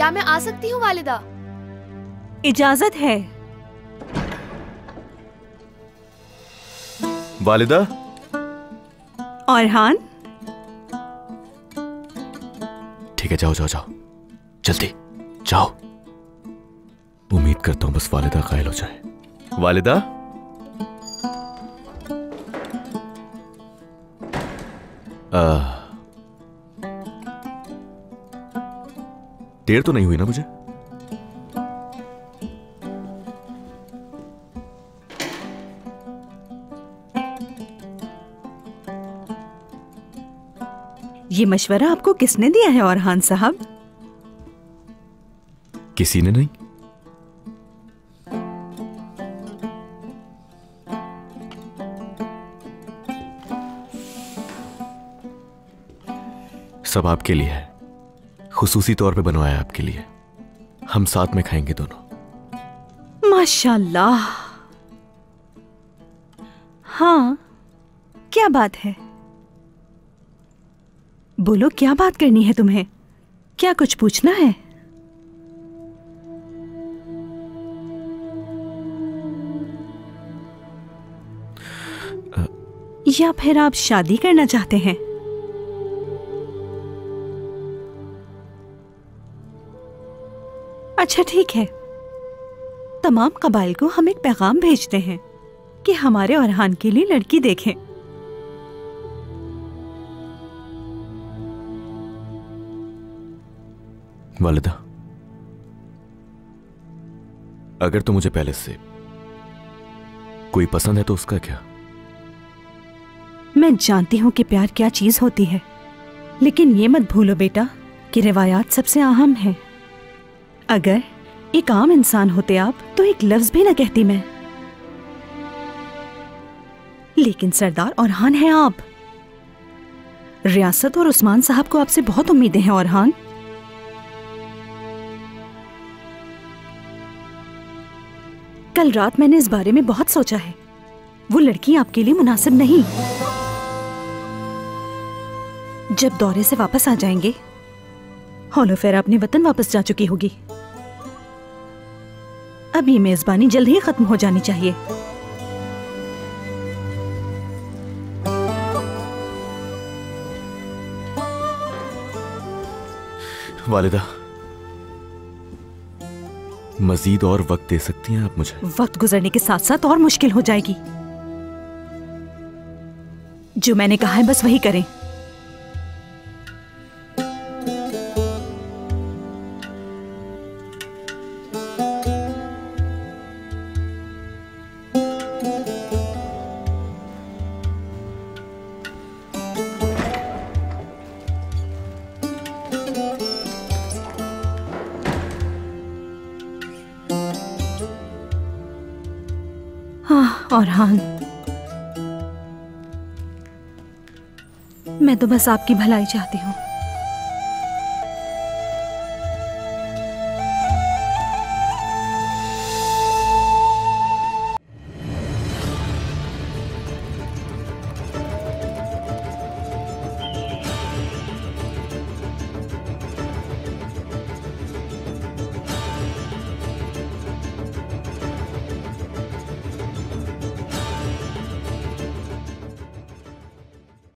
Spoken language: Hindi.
क्या मैं आ सकती हूँ वालिदा? इजाज़त है। वालिदा? और हान ठीक है जाओ जाओ जाओ। जल्दी जाओ। उम्मीद करता हूँ बस वालिदा घायल हो जाए। वालिदा? आ, देर तो नहीं हुई ना मुझे। ये मशवरा आपको किसने दिया है और हान साहब? किसी ने नहीं। सब आपके लिए है। खुसूसी तौर पे बनवाया है आपके लिए। हम साथ में खाएँगे दोनों। माशाल्लाह। हाँ क्या बात है? बोलो क्या बात करनी है तुम्हें? क्या कुछ पूछना है? या फिर आप शादी करना चाहते हैं? अच्छा ठीक है। तमाम कबाइल को हम एक पैगाम भेजते हैं कि हमारे औरहान के लिए लड़की देखें। वालिदा अगर तो मुझे पहले से कोई पसंद है तो उसका क्या? मैं जानती हूँ कि प्यार क्या चीज़ होती है लेकिन ये मत भूलो बेटा कि रिवायात सबसे अहम है। अगर एक आम इंसान होते आप तो एक लफ्ज भी ना कहती मैं। लेकिन सरदार औरहान है आप। रियासत और उस्मान साहब को आपसे बहुत उम्मीदें हैं औरहान। कल रात मैंने इस बारे में बहुत सोचा है। वो लड़की आपके लिए मुनासिब नहीं। जब दौरे से वापस आ जाएँगे, हॉलोफेरा अपने वतन वापस जा चुकी होगी। अब ये मेजबानी जल्द ही खत्म हो जानी चाहिए। वालिदा मजीद और वक्त दे सकती हैं आप मुझे? वक्त गुजरने के साथ साथ और मुश्किल हो जाएगी। जो मैंने कहा है बस वही करें। हाँ और हाँ। मैं तो बस आपकी भलाई चाहती हूँ।